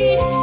the